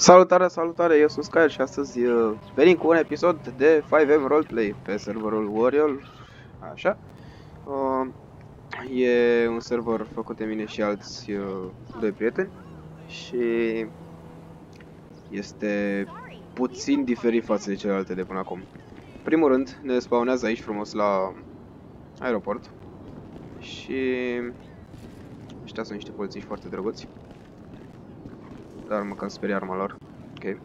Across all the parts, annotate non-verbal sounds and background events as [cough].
Salutare, salutare, eu sunt Sky și astăzi uh, venim cu un episod de 5M Roleplay pe serverul Warrior, așa. Uh, e un server făcut de mine și alți uh, doi prieteni și este puțin diferit față de celelalte de până acum. Primul rând, ne spawnează aici frumos la aeroport și ăștia sunt niște polițiști foarte drăguți dar mă cam sperie arma lor. Ok.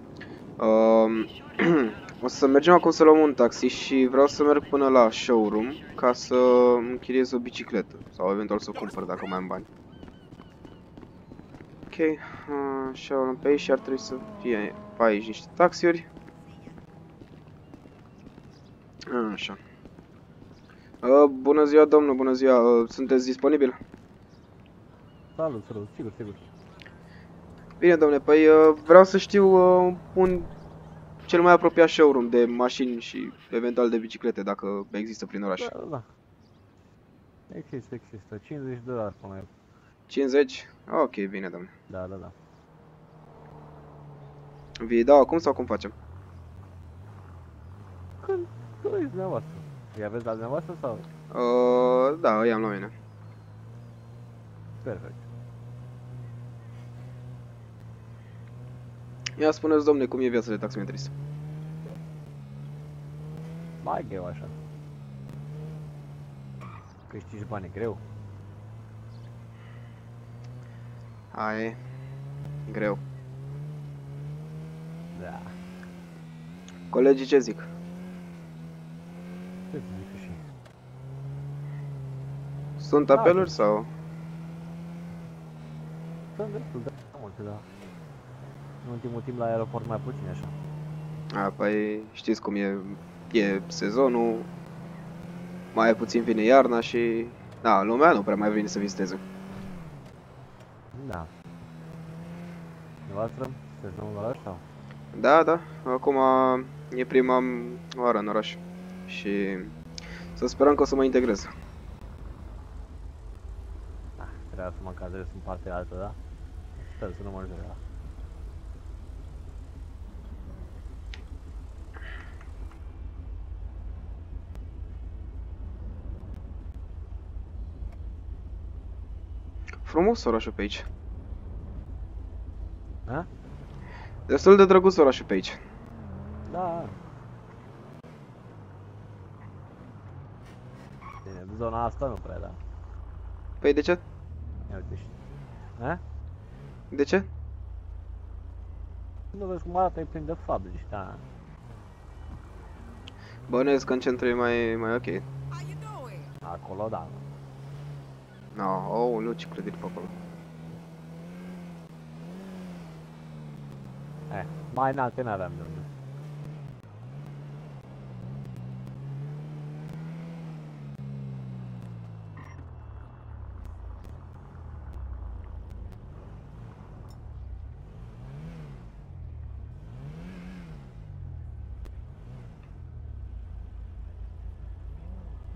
Um, [clears throat] o să mergem acum să luăm un taxi și vreau să merg până la showroom ca să închiriez o bicicletă sau eventual să o cumpăr dacă mai am bani. Ok, uh, showroom pe aici și ar trebui să fie pe aici niște taxiuri. Așa. Uh, bună ziua, domnul, bună ziua. Uh, sunteți disponibil? Salut, salut, sigur, sigur. Bine, domnule, păi uh, vreau să știu uh, un cel mai apropiat showroom de mașini și eventual de biciclete, dacă există prin oraș. Da, da. Există, există. 50 de dolari până el. 50? Ok, bine, domnule. Da, da, da. Vi dau acum sau cum facem? Când doriți dumneavoastră. Îi aveți la dumneavoastră sau? Uh, da, îi am la mine. Perfect. Ia spuneți, domne, cum e viața de taximetrist? Mai greu așa. Câștigi bani greu. Hai, greu. Da. Colegii ce zic? Ce să zic și. Sunt Da. apeluri sau? Sunt destul de multe, da. În ultimul timp la aeroport mai puțin așa. A, păi știți cum e, e sezonul, mai puțin vine iarna și... Da, lumea nu prea mai vine să viziteze. Da. Dumneavoastră? Sunteți nou în oraș sau? Da, da, acum e prima oară în oraș și să sperăm că o să mă integrez. Da, trebuia să mă încadrez în partea altă, da? Sper să nu mă jure, da. Frumos orașul pe aici. Ha? Destul de drăguț orașul pe aici. Da. Bine, zona asta nu prea, da. Păi de ce? Ia uite și... Ha? De ce? Nu vezi cum arată, e plin de fabrici, da. Bănuiesc că în centru e mai, mai ok. Acolo, da. No, oh, ce clădiri pe acolo. Eh, mai înalte n-aveam de unde.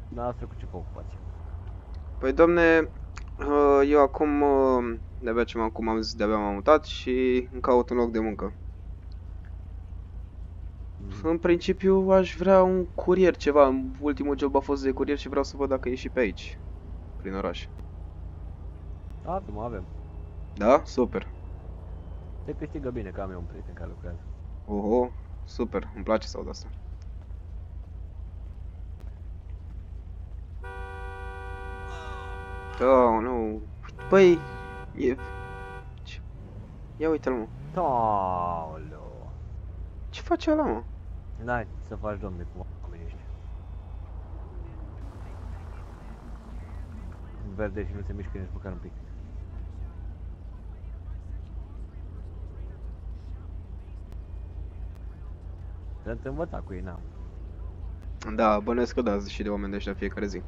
Dumneavoastră cu ce vă ocupați? Păi domne, uh, eu acum, uh, de-abia ce m-am, cum am zis, de-abia m-am mutat și îmi caut un loc de muncă. În principiu aș vrea un curier, ceva. Ultimul job a fost de curier și vreau să văd dacă e și pe aici, prin oraș. Avem, avem. Da? Super. Se câștigă bine că am eu un prieten care lucrează. Oho, super, îmi place să aud asta. Oh, nu. Păi, e... Ce? Ia uite-l, mă. Aoleu. Ce face ăla, mă? N-ai să faci, domne, cu oamenii ăștia. Verde și nu se mișcă nici măcar un pic. Sunt învățat cu ei, n-am. Da, bănuiesc că da, și de oameni de ăștia fiecare zi.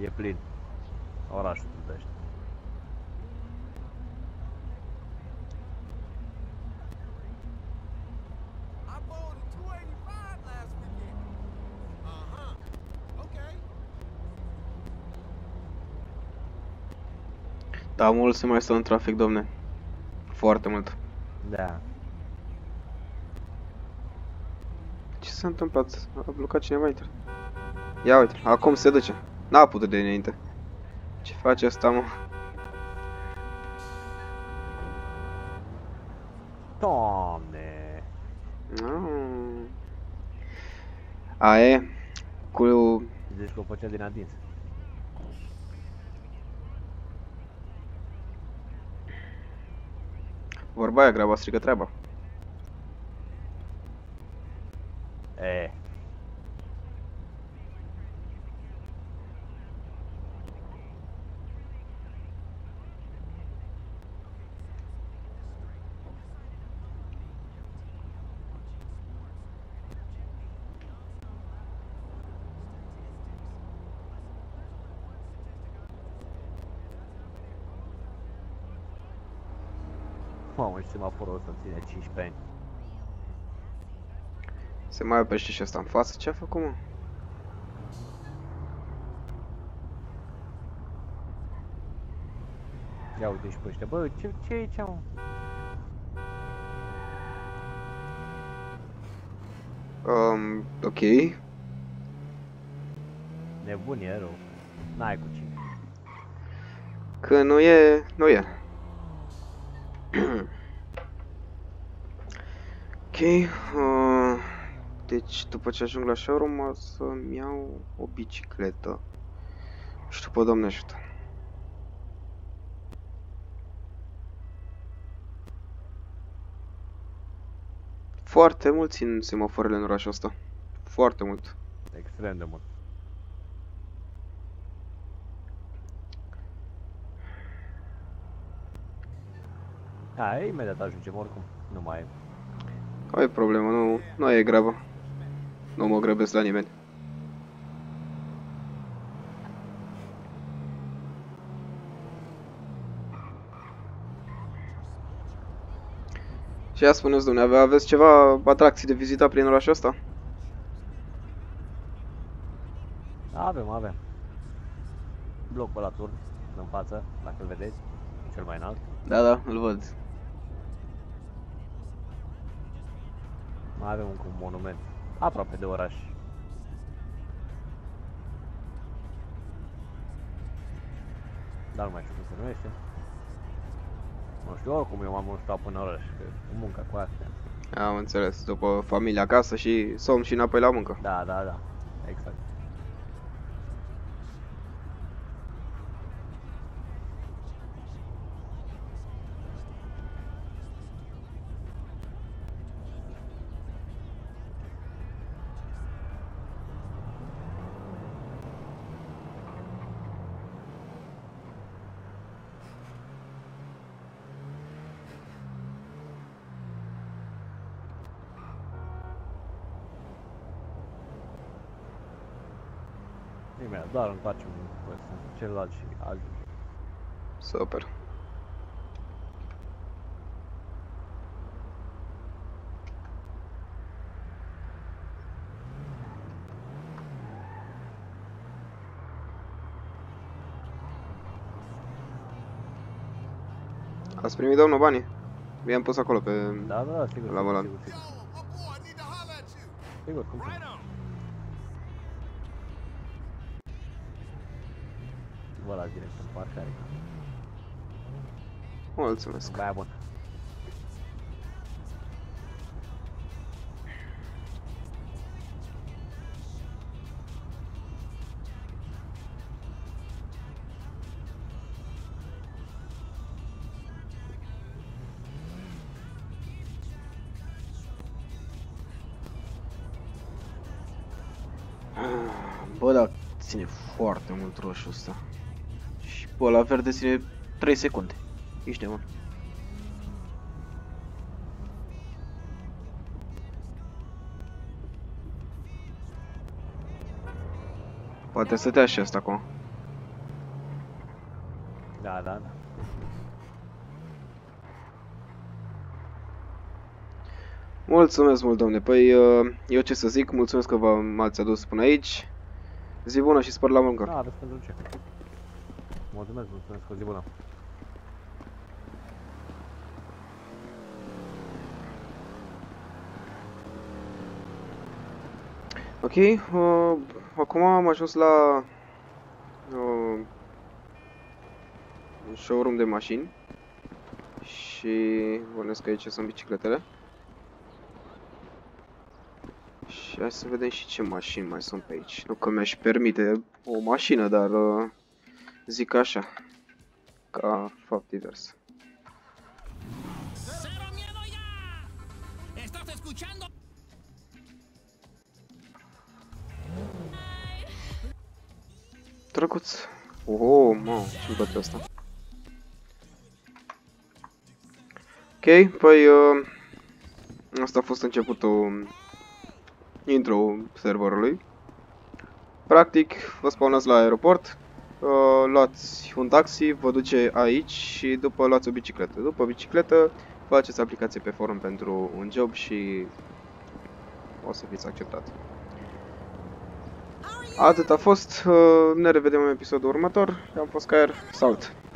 E plin. Orașul trădește. I bowled a 285 last weekend. Uh-huh. Okay. Da, mult se mai stă în trafic, domne. Foarte mult. Da. Ce s-a întâmplat? A blocat cineva intră. Ia uite, acum se duce. N-a putut de înainte. Ce face asta, mă? Doamne. Ah. Aia e. Cu... Zici că o făcea din adins. Vorba aia, graba strică treaba. E. Mamă, și semaforul ăsta ține 15 ani. Se mai oprește și asta în față. Ce a făcut, mă? Ia uite și pe ăștia. Bă, ce, ce e aici, mă? Um, ok. Nebun e rău. N-ai cu cine. Că nu e, nu e. ok. Uh, deci, după ce ajung la showroom, o să-mi iau o bicicletă. Și după Doamne ajută. Foarte mult țin semafoarele în orașul ăsta. Foarte mult. Extrem de mult. Hai, imediat ajungem oricum. Nu mai e. Ai problemă, nu, nu e grabă. Nu mă grăbesc la nimeni. Și ia spuneți, dumneavoastră, aveți ceva atracții de vizitat prin orașul ăsta? Avem, avem. Blocul la turn, în față, dacă îl vedeți, cel mai înalt. Da, da, îl văd. Mai avem încă un monument, aproape de oraș. Dar nu mai știu cum se numește. Nu știu, oricum eu m-am muștat până în oraș, că cu munca cu astea. Am înțeles, după familia acasă și somn și înapoi la muncă. Da, da, da, exact. Imediat, doar întoarcem pe ăsta, celălalt și ajung. Super. Ați primit, domnul, banii? Vi-am pus acolo pe... Da, da, da, sigur, La sigur, volan. sigur, sigur, Yo, my vă las direct în parcare. Mulțumesc. Baia bun. Bă, da, ține foarte mult roșu ăsta. Și pe la verde ține 3 secunde. Ești nebun. Poate să te și asta acum. Da, da, da. Mulțumesc mult, domne. Păi, uh, eu ce să zic, mulțumesc că v- m-ați adus până aici. Zi bună și spăr la muncă. Da, aveți pentru ce. Mulțumesc, mulțumesc, o zi bună. Ok, uh, acum am ajuns la uh, showroom de mașini și bănesc că aici sunt bicicletele. Și hai să vedem și ce mașini mai sunt pe aici. Nu că mi-aș permite o mașină, dar... Uh, zic așa, ca fapt divers. ¡Cero miedo ya! ¿Estás escuchando? Drăguț. Oh, mă, ce bătă asta. Ok, păi uh, asta a fost începutul intro serverului. Practic, vă spawnați la aeroport, uh, luați un taxi, vă duce aici și după luați o bicicletă. După bicicletă, faceți aplicație pe forum pentru un job și o să fiți acceptat. Atât a fost, uh, ne revedem în episodul următor, am fost Caer, salut!